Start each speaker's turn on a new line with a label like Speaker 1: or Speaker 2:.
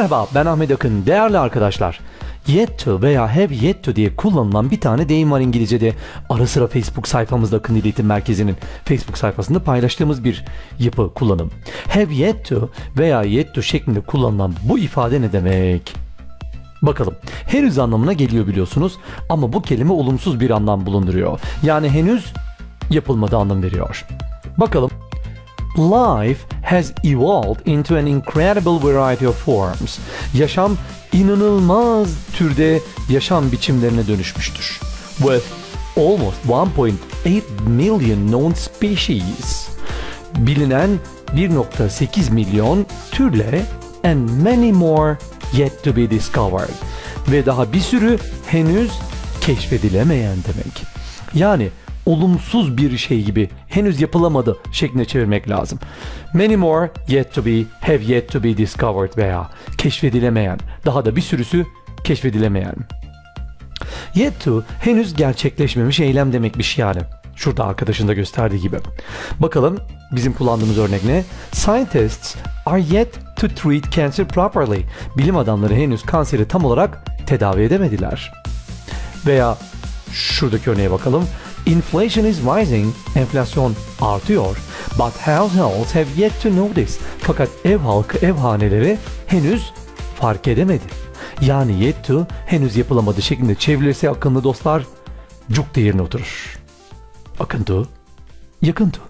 Speaker 1: Merhaba ben Ahmet Akın. Değerli arkadaşlar. Yet to veya have yet to diye kullanılan bir tane deyim var İngilizce'de. Ara sıra Facebook sayfamızda Akın Dil Eğitim Merkezi'nin Facebook sayfasında paylaştığımız bir yapı kullanım. Have yet to veya yet to şeklinde kullanılan bu ifade ne demek? Bakalım. Henüz anlamına geliyor biliyorsunuz ama bu kelime olumsuz bir anlam bulunduruyor. Yani henüz yapılmadı anlam veriyor. Bakalım. Life has evolved into an incredible variety of forms. Yaşam inanılmaz türde yaşam biçimlerine dönüşmüştür. With almost 1.8 million known species. Bilinen 1.8 milyon türle and many more yet to be discovered. Ve daha bir sürü henüz keşfedilemeyen demek. Yani olumsuz bir şey gibi henüz yapılamadı şeklinde çevirmek lazım. Many more yet to be, have yet to be discovered veya keşfedilemeyen, daha da bir sürüsü keşfedilemeyen. Yet to henüz gerçekleşmemiş eylem demekmiş yani. Şurada arkadaşın da gösterdiği gibi. Bakalım bizim kullandığımız örnek ne? Scientists are yet to treat cancer properly. Bilim adamları henüz kanseri tam olarak tedavi edemediler. Veya şuradaki örneğe bakalım. Inflation is rising. Enflasyon artıyor. But households have yet to notice. Fakat ev halkı, ev haneleri henüz fark edemedi. Yani yet to henüz yapılamadı şeklinde çevrilirse akıllı dostlar cuk yerine oturur. Akıntı, yakıntı.